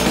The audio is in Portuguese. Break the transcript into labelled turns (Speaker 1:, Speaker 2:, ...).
Speaker 1: Música